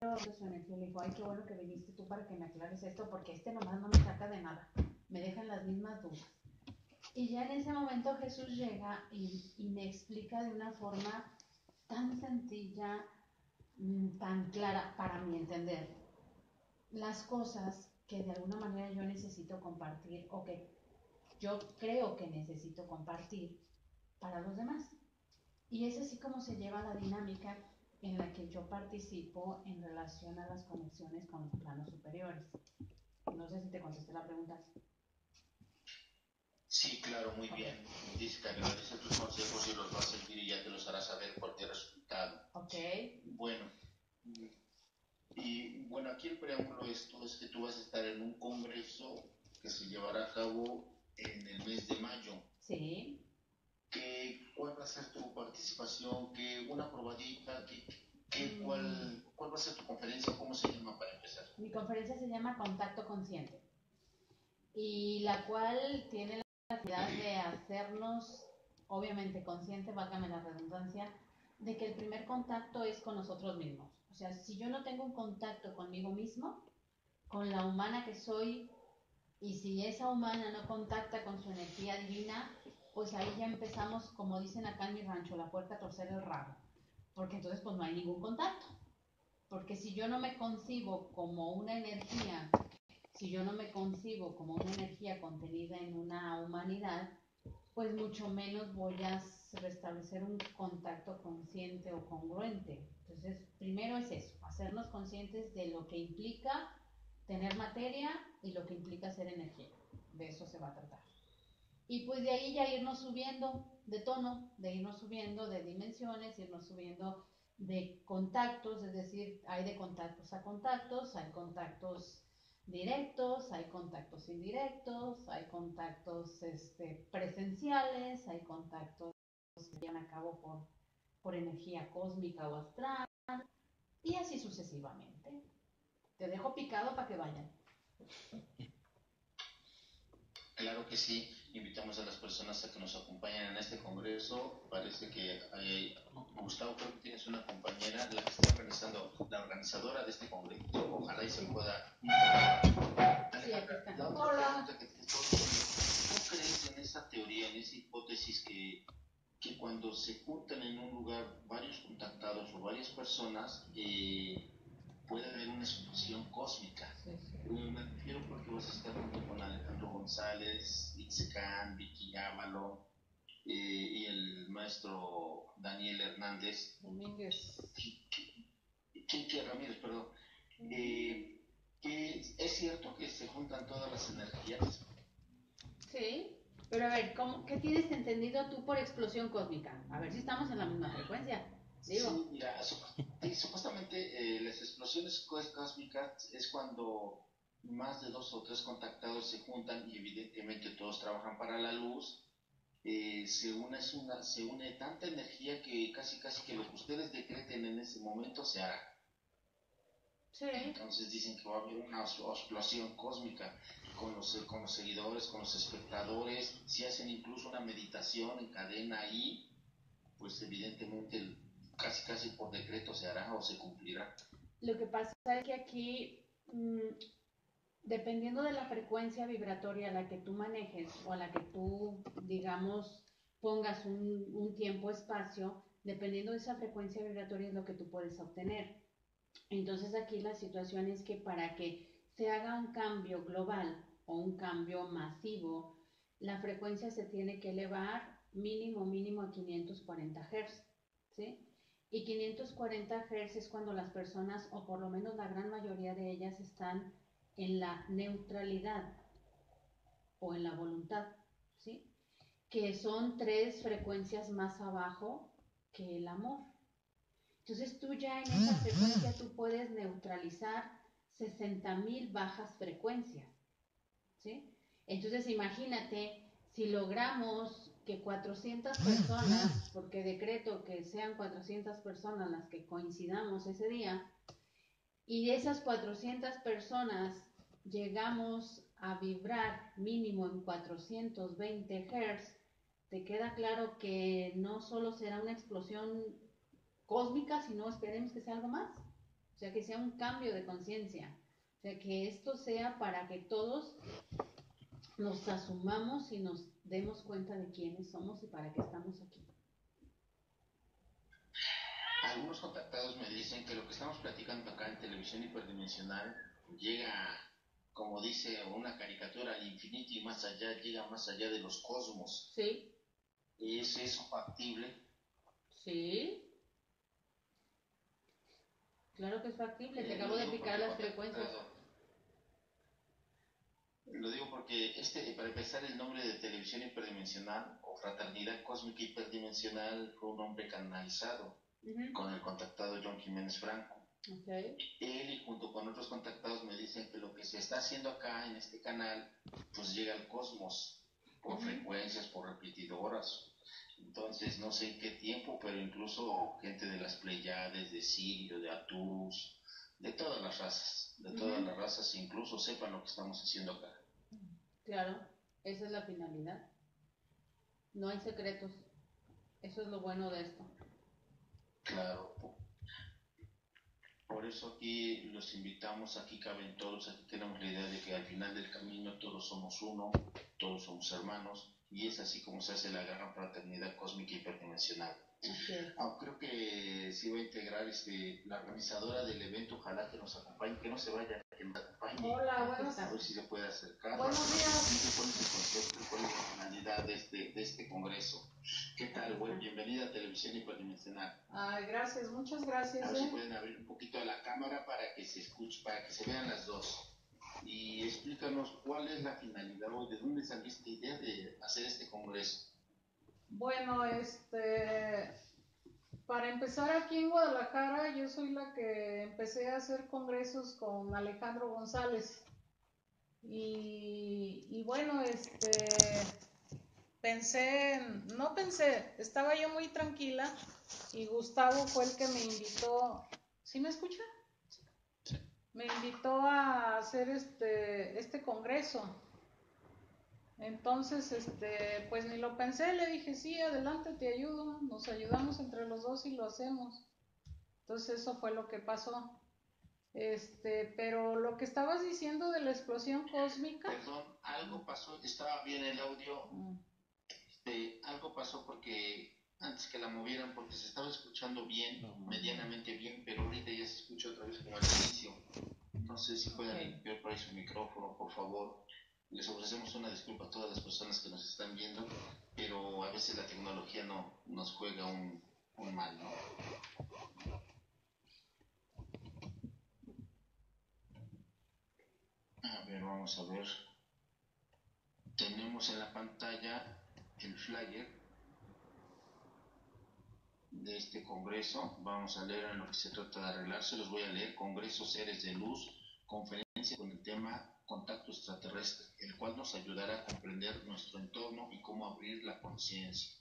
le dijo, ay, qué bueno que viniste tú para que me aclares esto, porque este nomás no me saca de nada, me dejan las mismas dudas. Y ya en ese momento Jesús llega y, y me explica de una forma tan sencilla, mm, tan clara para mi entender, las cosas que de alguna manera yo necesito compartir o que yo creo que necesito compartir para los demás. Y es así como se lleva la dinámica en la que yo participo en relación a las conexiones con los planos superiores. No sé si te contesté la pregunta. Sí, claro, muy bien. Dice que agradece tus consejos y los va a seguir y ya te los hará saber cualquier resultado. Ok. Bueno, y bueno, aquí el preámbulo de esto es que tú vas a estar en un congreso que se llevará a cabo en el mes de mayo. Sí. ¿Qué, ¿Cuál va a ser tu participación? ¿Qué, ¿Una probadita? ¿Qué, qué, cuál, ¿Cuál va a ser tu conferencia? ¿Cómo se llama para empezar? Mi conferencia se llama Contacto Consciente y la cual tiene la necesidad de hacernos, obviamente consciente, válgame la redundancia, de que el primer contacto es con nosotros mismos. O sea, si yo no tengo un contacto conmigo mismo, con la humana que soy, y si esa humana no contacta con su energía divina, pues ahí ya empezamos, como dicen acá en mi rancho, la puerta a torcer el rabo. Porque entonces pues no hay ningún contacto. Porque si yo no me concibo como una energía, si yo no me concibo como una energía contenida en una humanidad, pues mucho menos voy a restablecer un contacto consciente o congruente. Entonces, primero es eso, hacernos conscientes de lo que implica tener materia y lo que implica ser energía. De eso se va a tratar. Y pues de ahí ya irnos subiendo de tono, de irnos subiendo de dimensiones, irnos subiendo de contactos, es decir, hay de contactos a contactos, hay contactos directos, hay contactos indirectos, hay contactos este, presenciales, hay contactos que se llevan a cabo por, por energía cósmica o astral, y así sucesivamente. Te dejo picado para que vayan. Claro que sí, invitamos a las personas a que nos acompañen en este congreso. Parece que hay, Gustavo, creo que tienes una compañera, la que está organizando, la organizadora de este congreso. Ojalá y se pueda. la otra pregunta que te ¿tú crees en esa teoría, en esa hipótesis que, que cuando se juntan en un lugar varios contactados o varias personas, eh, puede haber una explosión cósmica. Me refiero porque vas a estar junto con Alejandro González, Itzecan, Vicky Ámalo eh, y el maestro Daniel Hernández. Domínguez. Quique Ramírez, perdón. Eh, que es cierto que se juntan todas las energías. Sí, pero a ver, ¿cómo, ¿qué tienes entendido tú por explosión cósmica? A ver si estamos en la misma frecuencia. Digo. Sí, mira, supuestamente eh, las explosiones cósmicas es cuando más de dos o tres contactados se juntan y evidentemente todos trabajan para la luz. Eh, se, une, es una, se une tanta energía que casi casi que lo que ustedes decreten en ese momento se hará. Sí. Entonces dicen que va a haber una explosión cósmica con los, con los seguidores, con los espectadores. Si hacen incluso una meditación en cadena ahí, pues evidentemente casi casi por decreto se hará o se cumplirá. Lo que pasa es que aquí, mmm, dependiendo de la frecuencia vibratoria a la que tú manejes o a la que tú, digamos, pongas un, un tiempo-espacio, dependiendo de esa frecuencia vibratoria es lo que tú puedes obtener. Entonces aquí la situación es que para que se haga un cambio global o un cambio masivo, la frecuencia se tiene que elevar mínimo, mínimo a 540 Hz. ¿sí? Y 540 Hz es cuando las personas, o por lo menos la gran mayoría de ellas, están en la neutralidad o en la voluntad, ¿sí? Que son tres frecuencias más abajo que el amor. Entonces tú ya en esa frecuencia tú puedes neutralizar 60.000 bajas frecuencias, ¿sí? Entonces imagínate si logramos que 400 personas, porque decreto que sean 400 personas las que coincidamos ese día, y de esas 400 personas llegamos a vibrar mínimo en 420 Hz, te queda claro que no solo será una explosión cósmica, sino esperemos que sea algo más. O sea, que sea un cambio de conciencia. O sea, que esto sea para que todos nos asumamos y nos demos cuenta de quiénes somos y para qué estamos aquí. Algunos contactados me dicen que lo que estamos platicando acá en televisión hiperdimensional llega, como dice una caricatura, al infinito y más allá, llega más allá de los cosmos. Sí. ¿Es eso factible? Sí. Claro que es factible, te Eh, acabo de picar las frecuencias. contactado- Lo digo porque este, para empezar, el nombre de televisión hiperdimensional o fraternidad cósmica hiperdimensional fue un nombre canalizado con el contactado John Jiménez Franco. ok. Él y junto con otros contactados me dicen que lo que se está haciendo acá en este canal, pues llega al cosmos por frecuencias, por repetidoras. Entonces, no sé en qué tiempo, pero incluso gente de las Pleiades, de Sirio, de Arturus, de todas las razas, de todas las razas, incluso sepan lo que estamos haciendo acá. Claro, esa es la finalidad. No hay secretos. Eso es lo bueno de esto. Claro. po- Por eso aquí los invitamos, aquí caben todos, aquí tenemos la idea de que al final del camino todos somos uno, todos somos hermanos, y es así como se hace la gran fraternidad cósmica hiperdimensional. Ah, creo que sí va a integrar este, la organizadora del evento, ojalá que nos acompañe, que no se vaya, que nos acompañe. Hola, buenos, A ver si se puede acercar. Buenos días. ¿Cuál es el concepto, cuál es la finalidad de este, de este congreso? ¿Qué tal, güey? Bienvenida a Televisión Hiperdimensional. Ay, gracias, muchas A gracias. ver si ¿eh? pueden abrir un poquito la cámara para que se escuche, para que se vean las dos. Y explícanos cuál es la finalidad o de dónde salió esta idea de hacer este congreso. Bueno, este, para empezar aquí en Guadalajara, yo soy la que empecé a hacer congresos con Alejandro González. Y, y bueno, este, pensé, en- no pensé, estaba yo muy tranquila y Gustavo fue el que me invitó. ¿Sí me escucha? Me invitó a hacer este, este congreso. Entonces, este, pues ni lo pensé, le dije, sí, adelante, te ayudo, nos ayudamos entre los dos y lo hacemos. Entonces eso fue lo que pasó. Este, pero lo que estabas diciendo de la explosión cósmica, Perdón, algo pasó, estaba bien el audio, mm, este, algo pasó porque antes que la movieran, porque se estaba escuchando bien, medianamente bien, pero ahorita ya se escucha otra vez como al inicio. No sé si pueden limpiar por ahí su micrófono, por favor. Les ofrecemos una disculpa a todas las personas que nos están viendo, pero a veces la tecnología no nos juega un, un mal, ¿no? A ver, vamos a ver. Tenemos en la pantalla el flyer de este congreso. Vamos a leer en lo que se trata de arreglar. Se los voy a leer. Congreso Seres de Luz, conferencia con el tema contacto extraterrestre, el cual nos ayudará a comprender nuestro entorno y cómo abrir la conciencia.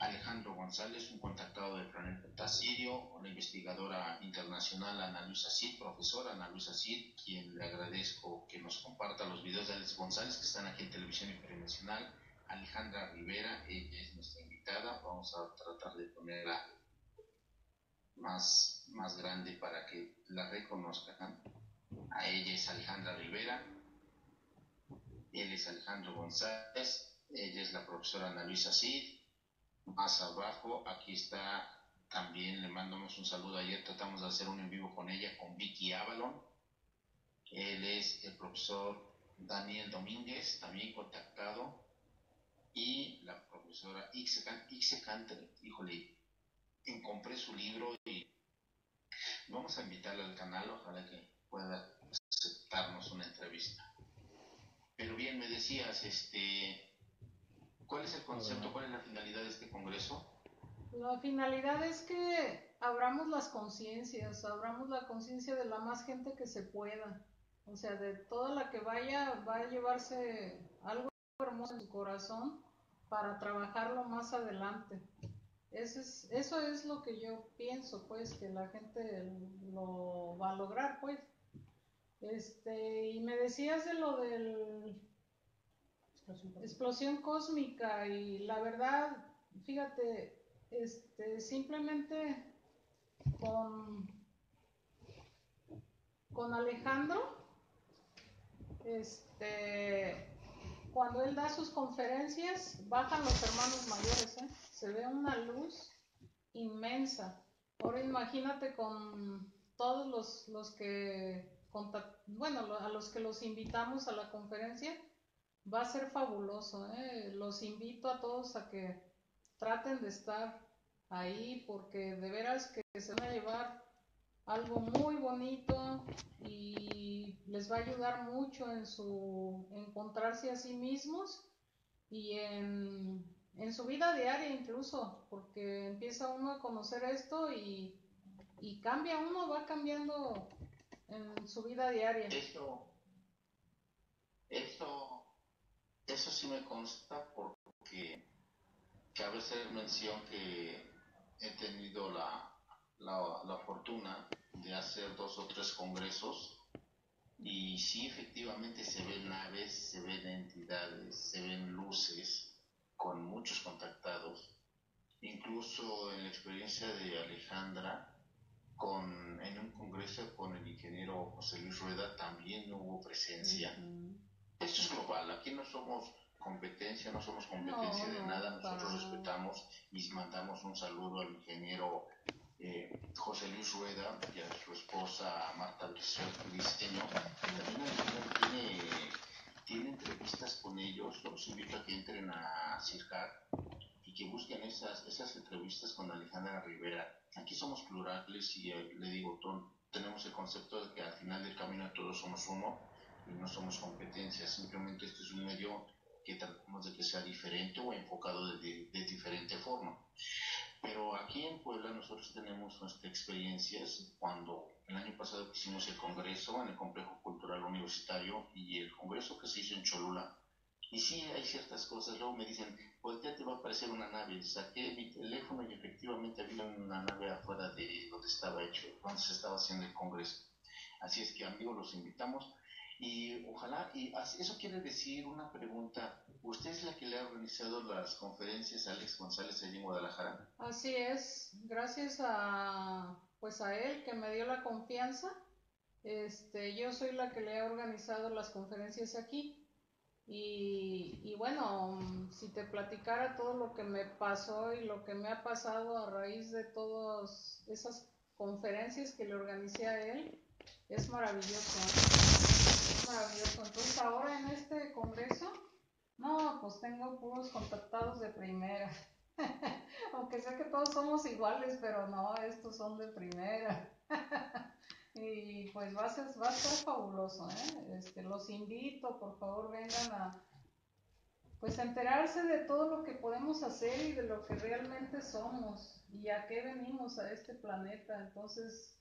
Alejandro González, un contactado del planeta Sirio, una investigadora internacional, Ana Luisa Cid, profesora Ana Luisa Cid, quien le agradezco que nos comparta los videos de Alex González que están aquí en Televisión Hiperdimensional. Alejandra Rivera, ella es nuestra invitada, vamos a tratar de ponerla más, más grande para que la reconozcan. A ella es Alejandra Rivera, él es Alejandro González, ella es la profesora Ana Luisa Cid, más abajo, aquí está también, le mandamos un saludo. Ayer tratamos de hacer un en vivo con ella, con Vicky Avalon. Él es el profesor Daniel Domínguez, también contactado. Y la profesora Ixe Can- Ixe Canter, híjole, compré su libro y vamos a invitarla al canal, ojalá que pueda aceptarnos una entrevista. Pero bien, me decías, este, ¿cuál es el concepto, cuál es la finalidad de este congreso? la finalidad es que abramos las conciencias, abramos la conciencia de la más gente que se pueda. O sea, de toda la que vaya, va a llevarse algo hermoso en su corazón para trabajarlo más adelante. Eso es, eso es lo que yo pienso, pues, que la gente lo va a lograr, pues. Este, y me decías de lo del explosión cósmica y la verdad, fíjate, este, simplemente con con Alejandro, este, cuando él da sus conferencias, bajan los hermanos mayores, ¿eh? se ve una luz inmensa. Ahora imagínate con todos los, los que, bueno, a los que los invitamos a la conferencia, va a ser fabuloso. ¿eh? Los invito a todos a que traten de estar ahí porque de veras que se van a llevar algo muy bonito y les va a ayudar mucho en su encontrarse a sí mismos y en, en su vida diaria incluso, porque empieza uno a conocer esto y, y cambia uno, va cambiando en su vida diaria. Eso, eso, eso sí me consta porque cabe hacer mención que he tenido la, la, la fortuna de hacer dos o tres congresos y sí efectivamente se ven naves, se ven entidades, se ven luces con muchos contactados. Incluso en la experiencia de Alejandra, con, en un congreso con el ingeniero José Luis Rueda también hubo presencia. Esto es global, aquí no somos competencia, no somos competencia de nada, nosotros respetamos y mandamos un saludo al ingeniero eh, José Luis Rueda y a su esposa Marta Briceño, también tiene, entrevistas con ellos, los invito a que entren a CIRCAR que busquen esas, esas entrevistas con Alejandra Rivera. Aquí somos plurales y eh, le digo, tenemos el concepto de que al final del camino todos somos uno y no somos competencia, simplemente este es un medio que tratamos de que sea diferente o enfocado de, de diferente forma. Pero aquí en Puebla nosotros tenemos nuestras experiencias cuando el año pasado hicimos el congreso en el Complejo Cultural Universitario y el congreso que se hizo en Cholula. Y sí, hay ciertas cosas. Luego me dicen, ya te va a aparecer una nave. Saqué mi teléfono y efectivamente había una nave afuera de donde estaba hecho, donde se estaba haciendo el congreso. Así es que amigos, los invitamos y ojalá, y eso quiere decir una pregunta, ¿usted es la que le ha organizado las conferencias a Alex González allí en Guadalajara? Así es, gracias a, pues a él que me dio la confianza, este, yo soy la que le ha organizado las conferencias aquí. Y, bueno, si te platicara todo lo que me pasó y lo que me ha pasado a raíz de todas esas conferencias que le organicé a él, es maravilloso. Es maravilloso. Entonces ahora en este congreso, no, pues tengo puros contactados de primera. Aunque sé que todos somos iguales, pero no, estos son de primera. y pues va a, ser, va a ser fabuloso, ¿eh? Este, los invito, por favor, vengan a pues enterarse de todo lo que podemos hacer y de lo que realmente somos y a qué venimos a este planeta. Entonces,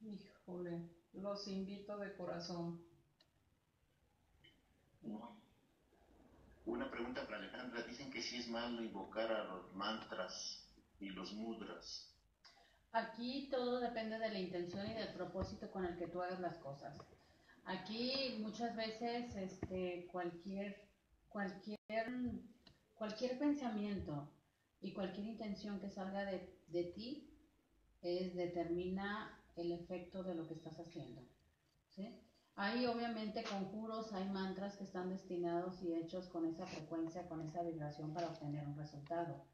híjole, los invito de corazón. Una pregunta para Alejandra. Dicen que sí es malo invocar a los mantras y los mudras. Aquí todo depende de la intención y del propósito con el que tú hagas las cosas. Aquí muchas veces este, cualquier, cualquier, cualquier pensamiento y cualquier intención que salga de, de ti determina el efecto de lo que estás haciendo. ¿sí? Hay obviamente conjuros, hay mantras que están destinados y hechos con esa frecuencia, con esa vibración para obtener un resultado.